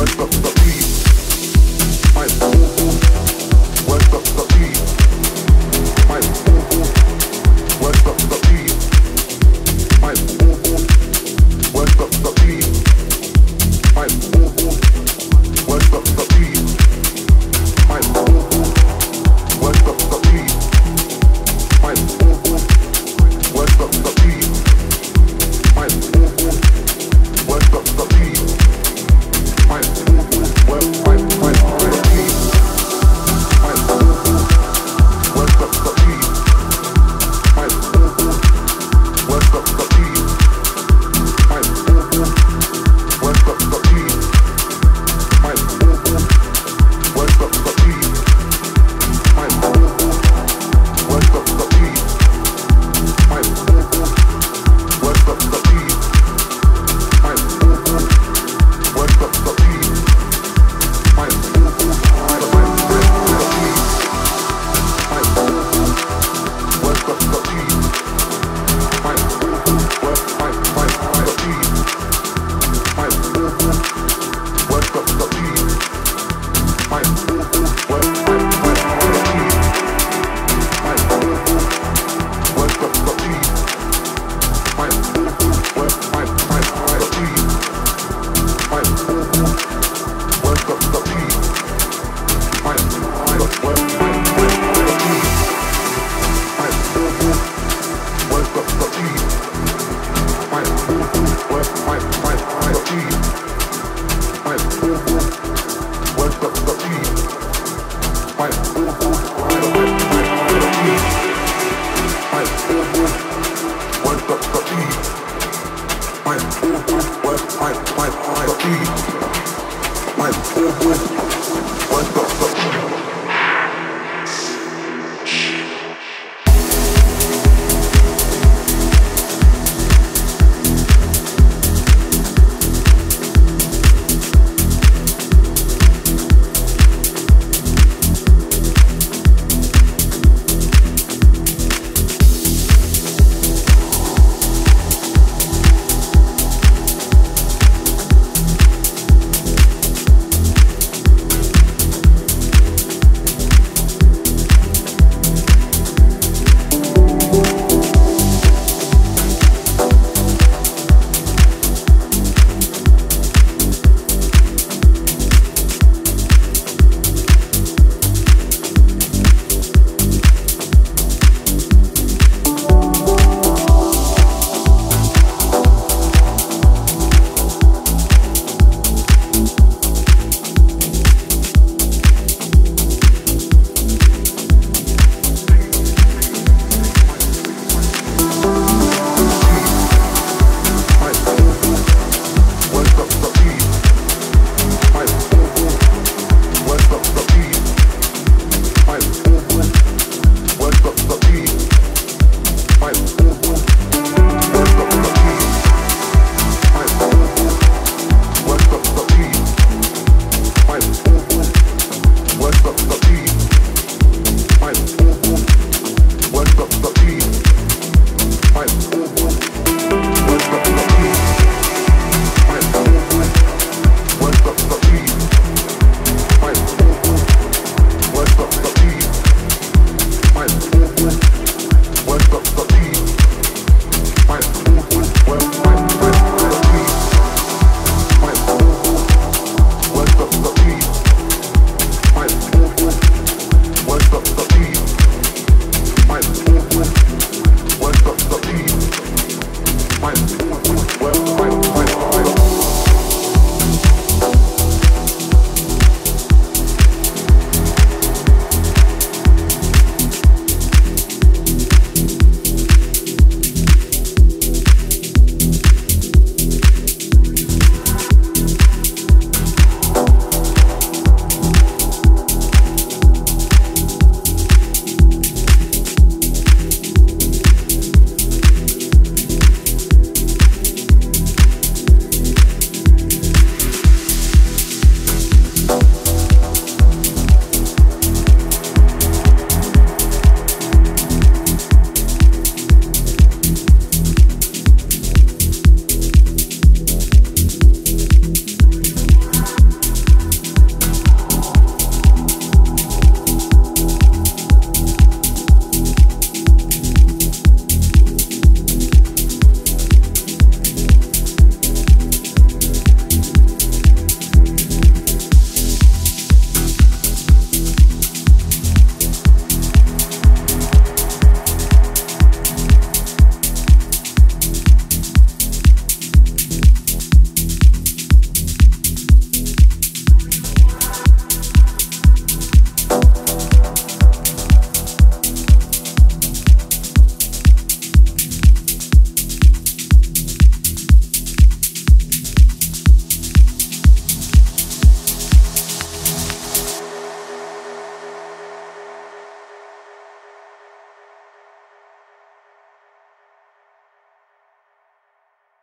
work, but What's